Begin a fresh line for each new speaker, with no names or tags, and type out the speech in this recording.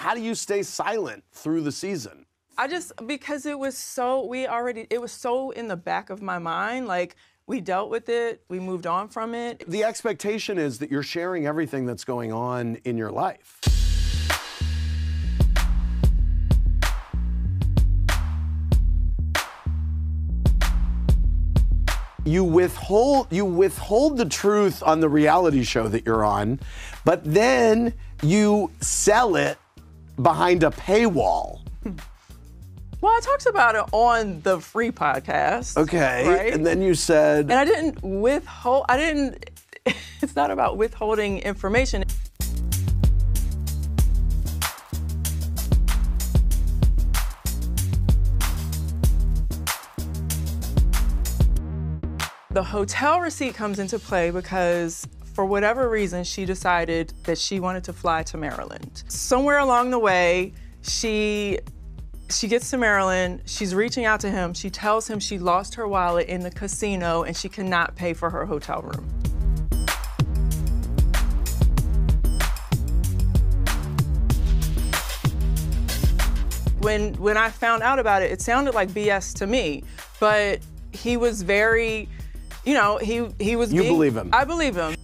how do you stay silent through the season?
I just because it was so we already it was so in the back of my mind like we dealt with it, we moved on from it.
The expectation is that you're sharing everything that's going on in your life. you withhold you withhold the truth on the reality show that you're on, but then you sell it behind a paywall.
Well, I talked about it on the free podcast.
Okay.
Right?
And then you said
And I didn't withhold I didn't it's not about withholding information. The hotel receipt comes into play because for whatever reason, she decided that she wanted to fly to Maryland. Somewhere along the way, she she gets to Maryland, she's reaching out to him. She tells him she lost her wallet in the casino and she cannot pay for her hotel room. When when I found out about it, it sounded like BS to me, but he was very you know, he he was.
You
being,
believe him.
I believe him.